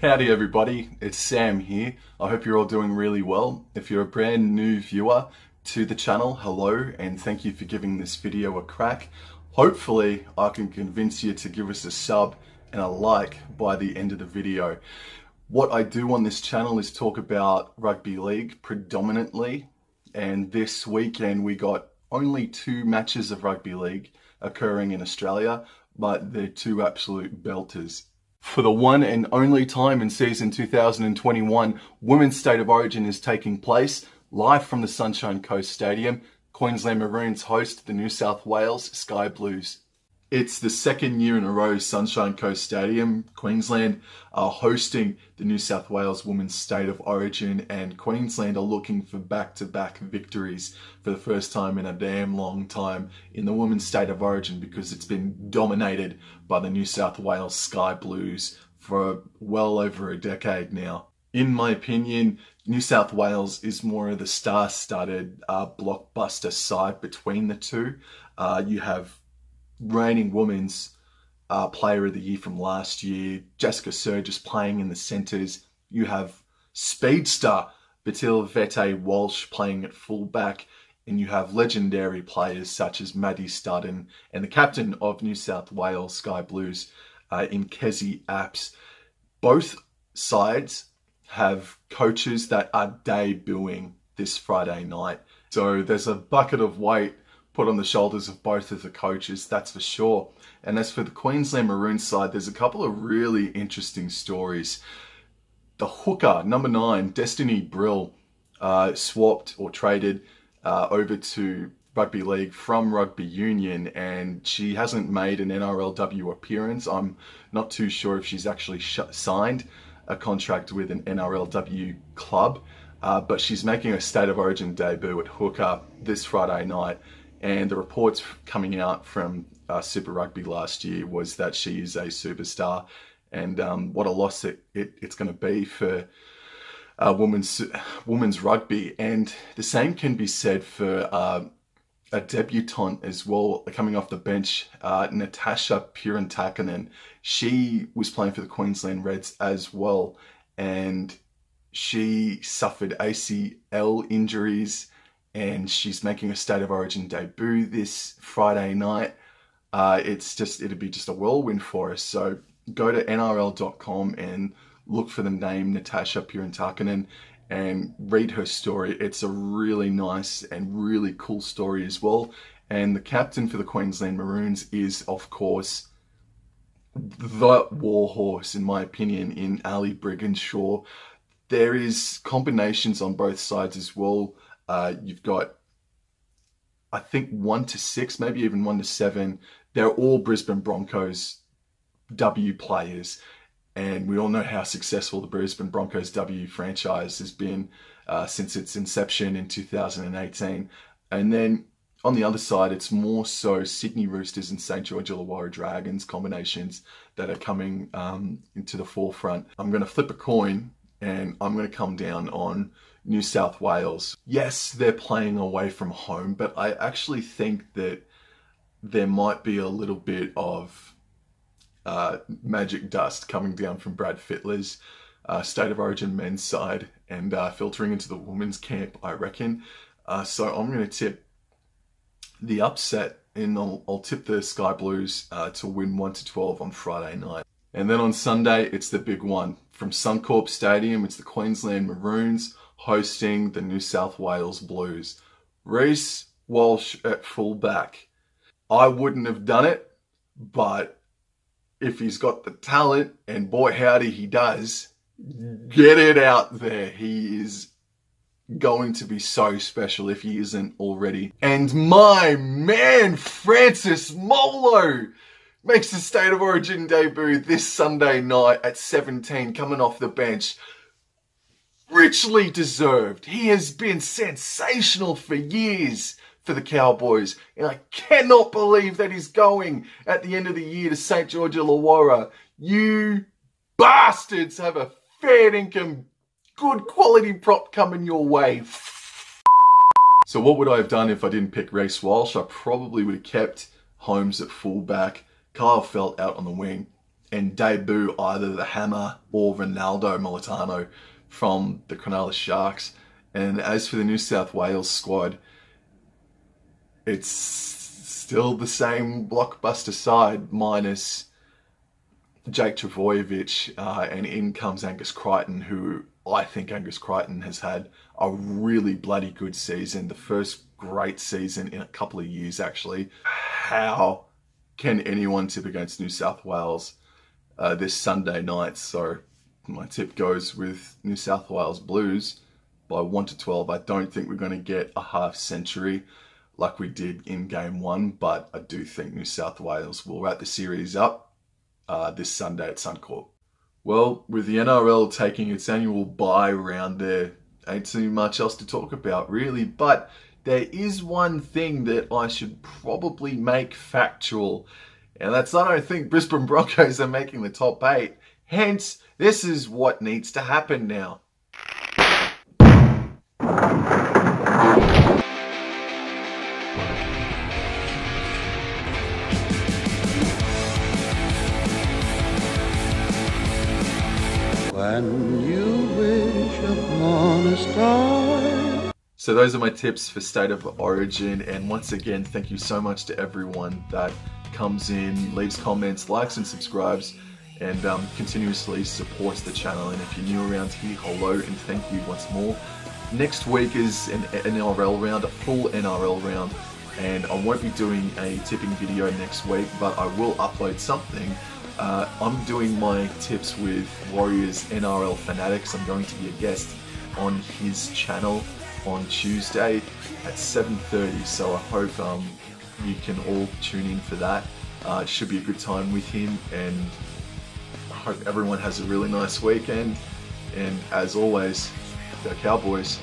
Howdy everybody, it's Sam here. I hope you're all doing really well. If you're a brand new viewer to the channel, hello and thank you for giving this video a crack. Hopefully I can convince you to give us a sub and a like by the end of the video. What I do on this channel is talk about rugby league predominantly and this weekend we got only two matches of rugby league occurring in Australia but they're two absolute belters for the one and only time in season 2021, Women's State of Origin is taking place live from the Sunshine Coast Stadium. Queensland Maroons host the New South Wales Sky Blues. It's the second year in a row Sunshine Coast Stadium, Queensland, are hosting the New South Wales Women's State of Origin, and Queensland are looking for back to back victories for the first time in a damn long time in the Women's State of Origin because it's been dominated by the New South Wales Sky Blues for well over a decade now. In my opinion, New South Wales is more of the star studded uh, blockbuster side between the two. Uh, you have reigning women's uh, player of the year from last year, Jessica Sergis playing in the centres. You have speedster Botille Vette-Welsh playing at fullback, and you have legendary players such as Maddie Studdon and the captain of New South Wales Sky Blues uh, in Kezie Apps. Both sides have coaches that are debuting this Friday night. So there's a bucket of weight put on the shoulders of both of the coaches, that's for sure. And as for the Queensland Maroons side, there's a couple of really interesting stories. The hooker, number nine, Destiny Brill, uh, swapped or traded uh, over to rugby league from rugby union and she hasn't made an NRLW appearance. I'm not too sure if she's actually signed a contract with an NRLW club, uh, but she's making a state of origin debut at hooker this Friday night and the reports coming out from uh, Super Rugby last year was that she is a superstar, and um, what a loss it, it it's going to be for uh, women's women's rugby. And the same can be said for uh, a debutante as well, coming off the bench, uh, Natasha Purantakinen. She was playing for the Queensland Reds as well, and she suffered ACL injuries and she's making a State of Origin debut this Friday night. Uh, it's just, it'd be just a whirlwind for us. So go to NRL.com and look for the name Natasha Purantakinen and read her story. It's a really nice and really cool story as well. And the captain for the Queensland Maroons is, of course, the warhorse, in my opinion, in Ali Brigginshaw. There is combinations on both sides as well. Uh, you've got, I think, one to six, maybe even one to seven. They're all Brisbane Broncos W players. And we all know how successful the Brisbane Broncos W franchise has been uh, since its inception in 2018. And then on the other side, it's more so Sydney Roosters and St. George Illawarra Dragons combinations that are coming um, into the forefront. I'm going to flip a coin and I'm going to come down on New South Wales. Yes, they're playing away from home, but I actually think that there might be a little bit of uh, magic dust coming down from Brad Fittler's uh, State of Origin men's side and uh, filtering into the women's camp, I reckon. Uh, so I'm going to tip the upset and I'll, I'll tip the Sky Blues uh, to win 1 to 12 on Friday night. And then on Sunday, it's the big one. From Suncorp Stadium, it's the Queensland Maroons hosting the New South Wales Blues. Reece Walsh at fullback. I wouldn't have done it, but if he's got the talent, and boy howdy he does, get it out there. He is going to be so special if he isn't already. And my man, Francis Molo, makes the State of Origin debut this Sunday night at 17, coming off the bench richly deserved. He has been sensational for years for the Cowboys, and I cannot believe that he's going at the end of the year to St. George Illawarra. You bastards have a fair income, good quality prop coming your way. So what would I have done if I didn't pick Reece Walsh? I probably would have kept Holmes at fullback, Kyle Felt out on the wing, and debut either the Hammer or Ronaldo Mulitalo from the Cronulla Sharks. And as for the New South Wales squad, it's still the same blockbuster side minus Jake Trbojevic, uh, and in comes Angus Crichton, who I think Angus Crichton has had a really bloody good season. The first great season in a couple of years, actually. How can anyone tip against New South Wales uh, this Sunday night? So my tip goes with New South Wales Blues by 1 to 12. I don't think we're going to get a half century like we did in game one, but I do think New South Wales will wrap the series up uh, this Sunday at Suncorp. Well, with the NRL taking its annual bye round there, ain't too much else to talk about really, but there is one thing that I should probably make factual, and that's I don't think Brisbane Broncos are making the top eight. Hence, this is what needs to happen now. When you wish upon a star. So those are my tips for State of Origin and once again thank you so much to everyone that comes in, leaves comments, likes and subscribes and um, continuously supports the channel and if you're new around here, hello and thank you once more. Next week is an NRL round, a full NRL round and I won't be doing a tipping video next week but I will upload something uh, I'm doing my tips with Warriors NRL Fanatics. I'm going to be a guest on his channel on Tuesday at 7.30 so I hope um, you can all tune in for that. Uh, it should be a good time with him and hope everyone has a really nice weekend and as always, go Cowboys.